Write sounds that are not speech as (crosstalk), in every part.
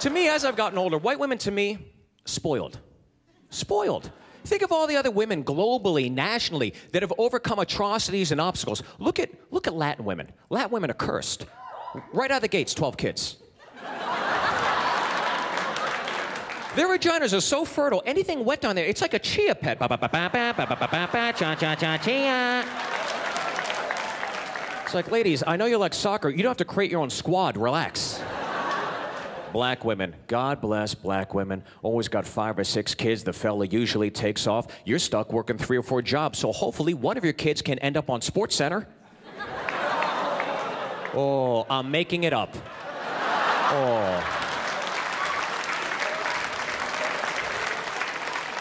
To me, as I've gotten older, white women to me, spoiled. Spoiled. Think of all the other women globally, nationally, that have overcome atrocities and obstacles. Look at, look at Latin women. Latin women are cursed. Right out of the gates, 12 kids. Their vaginas are so fertile, anything wet down there, it's like a chia pet. It's like, ladies, I know you like soccer. You don't have to create your own squad. Relax. Black women, God bless black women. Always got five or six kids. The fella usually takes off. You're stuck working three or four jobs, so hopefully one of your kids can end up on Sports Center. (laughs) Oh, I'm making it up. Oh.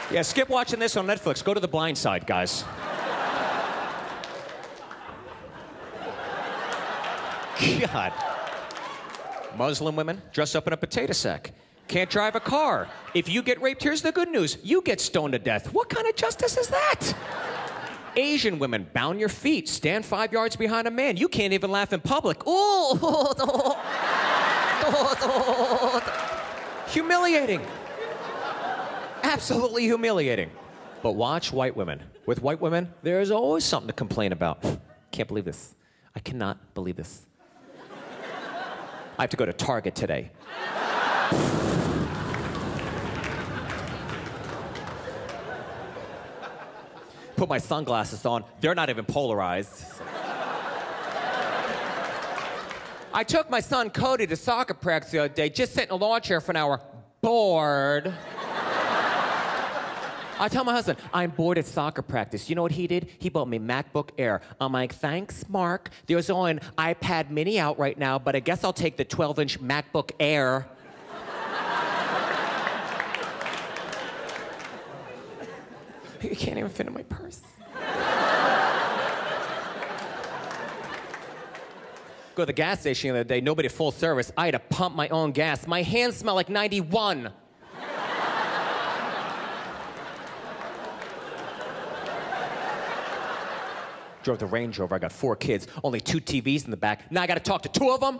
Yeah, skip watching this on Netflix. Go to the blind side, guys. (laughs) God. Muslim women dress up in a potato sack. Can't drive a car. If you get raped, here's the good news you get stoned to death. What kind of justice is that? Asian women, bound your feet, stand five yards behind a man. You can't even laugh in public. Ooh. (laughs) Humiliating. Absolutely humiliating. But watch white women. With white women, there is always something to complain about. Can't believe this. I cannot believe this. I have to go to Target today. Put my sunglasses on. They're not even polarized. I took my son Cody to soccer practice the other day, just sit in a lawn chair for an hour, bored. I tell my husband, I'm bored at soccer practice. You know what he did? He bought me MacBook Air. I'm like, thanks, Mark. There's only an iPad mini out right now, but I guess I'll take the 12 inch MacBook Air. (laughs) you can't even fit in my purse. Go to the gas station the other day, nobody full service. I had to pump my own gas. My hands smell like 91. Drove the Range Rover. I got four kids, only two TVs in the back. Now I got to talk to two of them.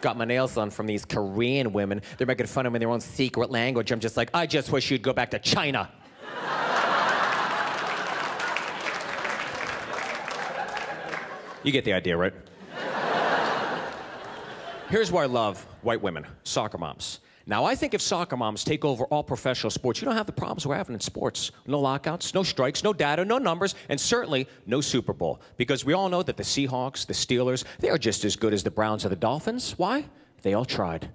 got my nails done from these Korean women. They're making fun of me in their own secret language. I'm just like, I just wish you'd go back to China. you get the idea, right? Here's why I love white women, soccer moms. Now, I think if soccer moms take over all professional sports, you don't have the problems we're having in sports. No lockouts, no strikes, no data, no numbers, and certainly no Super Bowl. Because we all know that the Seahawks, the Steelers, they are just as good as the Browns or the Dolphins. Why? They all tried.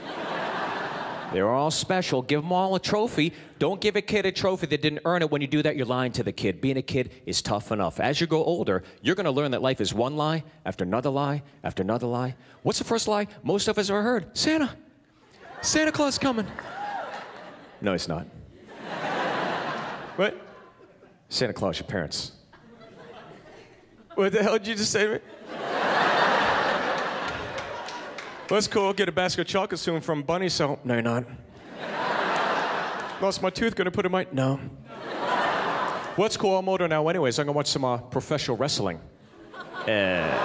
(laughs) They're all special. Give them all a trophy. Don't give a kid a trophy that didn't earn it. When you do that, you're lying to the kid. Being a kid is tough enough. As you grow older, you're going to learn that life is one lie after another lie after another lie. What's the first lie most of us ever heard? Santa. Santa Claus coming. No, he's not. what? Santa Claus, your parents. What the hell did you just say to me? Well, that's cool. Get a basket of chocolate soon from Bunny. So, no, you're not. Lost my tooth. Gonna put in my. No. What's cool? I'm older now, anyways. I'm gonna watch some uh, professional wrestling. Uh.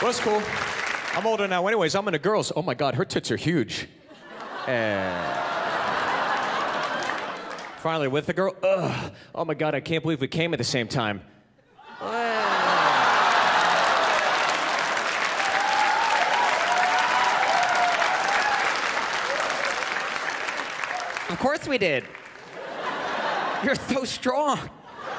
Well, that's cool. I'm older now, anyways. I'm into girls. Oh my God, her tits are huge. And finally, with the girl. Ugh. Oh my God, I can't believe we came at the same time. Of course we did. You're so strong.